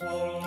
Oh.